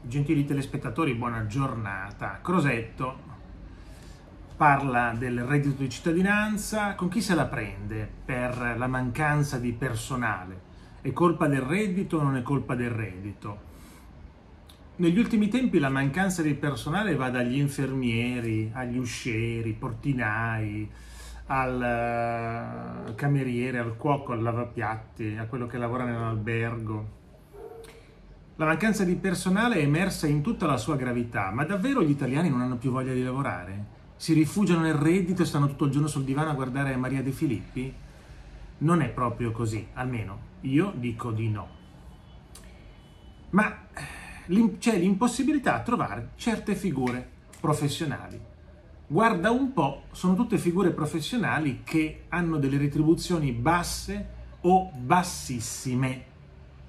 Gentili telespettatori, buona giornata. Crosetto parla del reddito di cittadinanza, con chi se la prende per la mancanza di personale? È colpa del reddito o non è colpa del reddito? Negli ultimi tempi la mancanza di personale va dagli infermieri, agli uscieri, portinai, al cameriere, al cuoco, al lavapiatti, a quello che lavora nell'albergo la mancanza di personale è emersa in tutta la sua gravità, ma davvero gli italiani non hanno più voglia di lavorare? Si rifugiano nel reddito e stanno tutto il giorno sul divano a guardare Maria De Filippi? Non è proprio così, almeno io dico di no. Ma c'è l'impossibilità a trovare certe figure professionali. Guarda un po', sono tutte figure professionali che hanno delle retribuzioni basse o bassissime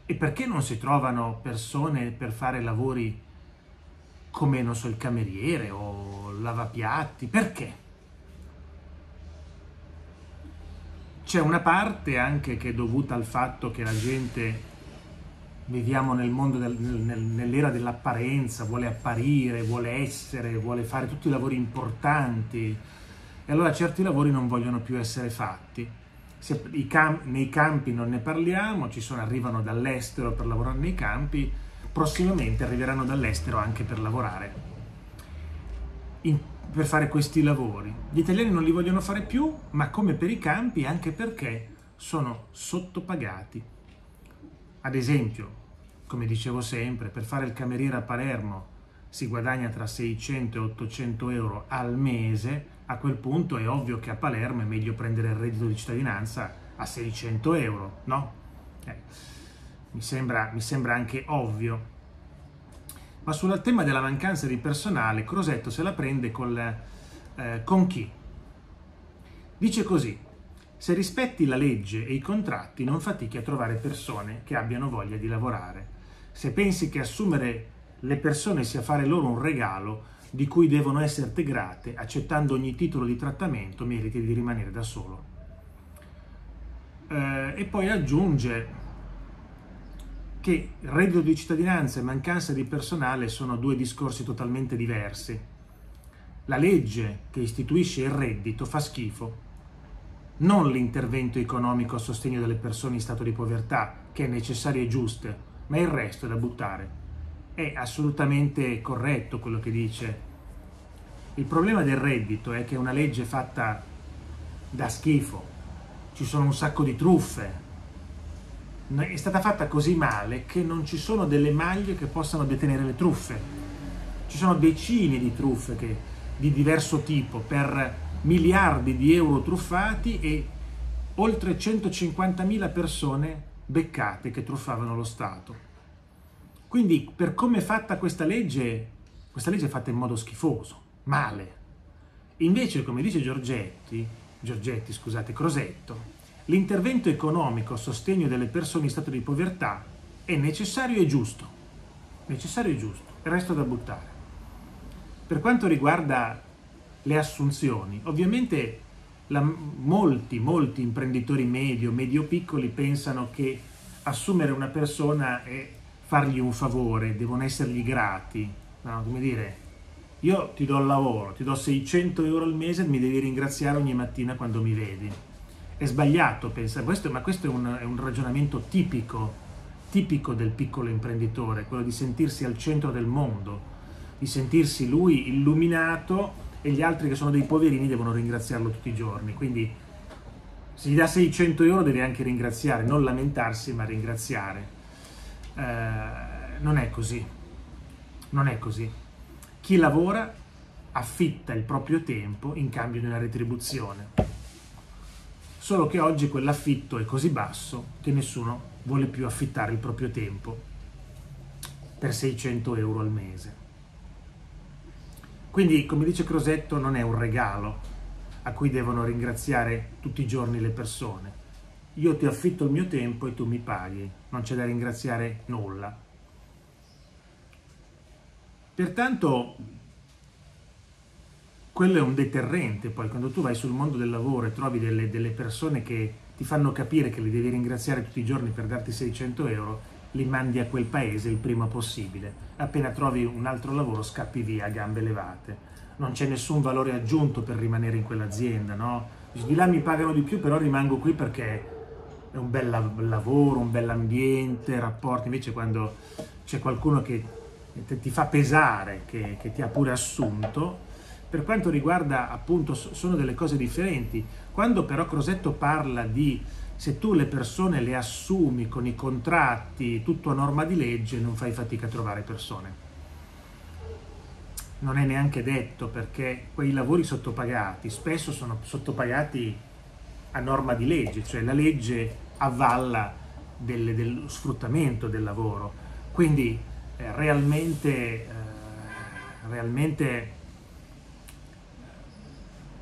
e perché non si trovano persone per fare lavori come, non so, il cameriere o lavapiatti? Perché? C'è una parte anche che è dovuta al fatto che la gente viviamo nel mondo del, nel, nell'era dell'apparenza, vuole apparire, vuole essere, vuole fare tutti i lavori importanti e allora certi lavori non vogliono più essere fatti Cam- nei campi non ne parliamo, ci sono, arrivano dall'estero per lavorare nei campi, prossimamente arriveranno dall'estero anche per lavorare, in, per fare questi lavori. Gli italiani non li vogliono fare più, ma come per i campi, anche perché sono sottopagati. Ad esempio, come dicevo sempre, per fare il cameriere a Palermo si guadagna tra 600 e 800 euro al mese, a quel punto è ovvio che a Palermo è meglio prendere il reddito di cittadinanza a 600 euro, no? Eh, mi, sembra, mi sembra anche ovvio. Ma sul tema della mancanza di personale, Crosetto se la prende col, eh, con chi? Dice così, se rispetti la legge e i contratti non fatichi a trovare persone che abbiano voglia di lavorare. Se pensi che assumere le persone sia fare loro un regalo, di cui devono esserti grate, accettando ogni titolo di trattamento, meriti di rimanere da solo. Eh, e poi aggiunge che reddito di cittadinanza e mancanza di personale sono due discorsi totalmente diversi. La legge che istituisce il reddito fa schifo, non l'intervento economico a sostegno delle persone in stato di povertà, che è necessario e giusto, ma il resto è da buttare è assolutamente corretto quello che dice. Il problema del reddito è che è una legge fatta da schifo, ci sono un sacco di truffe, è stata fatta così male che non ci sono delle maglie che possano detenere le truffe. Ci sono decine di truffe che, di diverso tipo per miliardi di euro truffati e oltre 150.000 persone beccate che truffavano lo Stato. Quindi per come è fatta questa legge, questa legge è fatta in modo schifoso, male. Invece, come dice Giorgetti, Giorgetti, scusate, Crosetto, l'intervento economico a sostegno delle persone in stato di povertà è necessario e giusto. Necessario e giusto, il resto da buttare. Per quanto riguarda le assunzioni, ovviamente la, molti, molti imprenditori medio, medio-piccoli pensano che assumere una persona è fargli un favore, devono essergli grati, no? come dire, io ti do il lavoro, ti do 600 euro al mese e mi devi ringraziare ogni mattina quando mi vedi. È sbagliato pensare questo, ma questo è un, è un ragionamento tipico, tipico del piccolo imprenditore, quello di sentirsi al centro del mondo, di sentirsi lui illuminato e gli altri che sono dei poverini devono ringraziarlo tutti i giorni. Quindi se gli dà 600 euro deve anche ringraziare, non lamentarsi ma ringraziare. Eh, non è così. Non è così. Chi lavora affitta il proprio tempo in cambio di una retribuzione. Solo che oggi quell'affitto è così basso che nessuno vuole più affittare il proprio tempo per 600 euro al mese. Quindi, come dice Crosetto, non è un regalo a cui devono ringraziare tutti i giorni le persone, io ti affitto il mio tempo e tu mi paghi, non c'è da ringraziare nulla. Pertanto quello è un deterrente, poi quando tu vai sul mondo del lavoro e trovi delle, delle persone che ti fanno capire che li devi ringraziare tutti i giorni per darti 600 euro, li mandi a quel paese il prima possibile. Appena trovi un altro lavoro scappi via a gambe levate. Non c'è nessun valore aggiunto per rimanere in quell'azienda, no? Di là mi pagano di più, però rimango qui perché è un bel lavoro, un bel ambiente, rapporti. Invece quando c'è qualcuno che ti fa pesare, che, che ti ha pure assunto, per quanto riguarda appunto sono delle cose differenti. Quando però Crosetto parla di se tu le persone le assumi con i contratti, tutto a norma di legge, non fai fatica a trovare persone. Non è neanche detto perché quei lavori sottopagati spesso sono sottopagati a norma di legge, cioè la legge avvalla del, dello sfruttamento del lavoro. Quindi eh, realmente, eh, realmente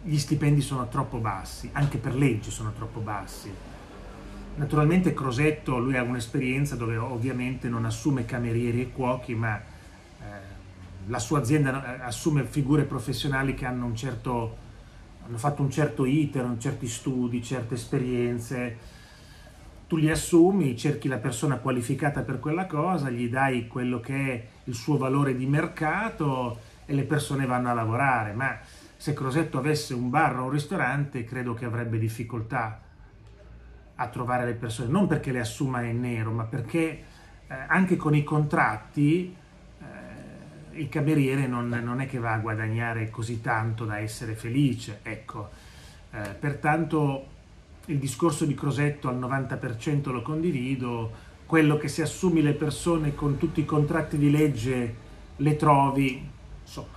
gli stipendi sono troppo bassi, anche per legge sono troppo bassi Naturalmente Crosetto, lui ha un'esperienza dove ovviamente non assume camerieri e cuochi, ma eh, la sua azienda eh, assume figure professionali che hanno, un certo, hanno fatto un certo iter, certi studi, certe esperienze. Tu li assumi, cerchi la persona qualificata per quella cosa, gli dai quello che è il suo valore di mercato e le persone vanno a lavorare. Ma se Crosetto avesse un bar o un ristorante, credo che avrebbe difficoltà a trovare le persone, non perché le assuma in nero, ma perché eh, anche con i contratti il cameriere non, non, è che va a guadagnare così tanto da essere felice, ecco. Eh, pertanto il discorso di Crosetto al 90% lo condivido, quello che se assumi le persone con tutti i contratti di legge le trovi, insomma,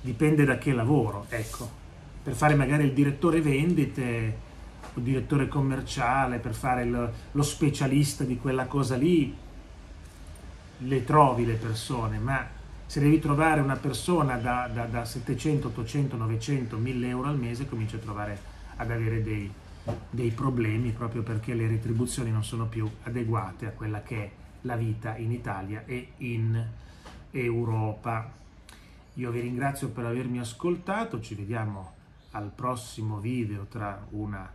dipende da che lavoro, ecco. Per fare magari il direttore vendite il direttore commerciale, per fare lo, lo specialista di quella cosa lì, le trovi le persone, ma se devi trovare una persona da, da, da 700, 800, 900, 1000 euro al mese, cominci a trovare ad avere dei, dei problemi proprio perché le retribuzioni non sono più adeguate a quella che è la vita in Italia e in Europa. Io vi ringrazio per avermi ascoltato, ci vediamo al prossimo video tra una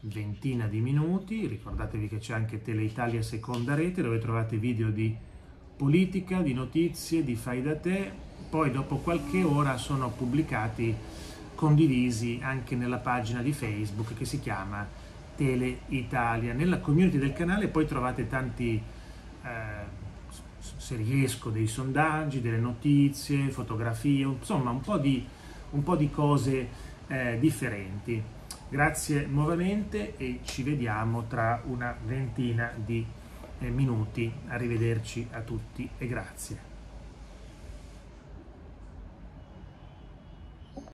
ventina di minuti, ricordatevi che c'è anche Teleitalia Seconda Rete dove trovate video di politica, di notizie, di fai da te, poi dopo qualche ora sono pubblicati, condivisi anche nella pagina di Facebook che si chiama Teleitalia. Nella community del canale poi trovate tanti, eh, se riesco, dei sondaggi, delle notizie, fotografie, insomma un po' di, un po di cose eh, differenti. Grazie nuovamente e ci vediamo tra una ventina di minuti. Arrivederci a tutti e grazie.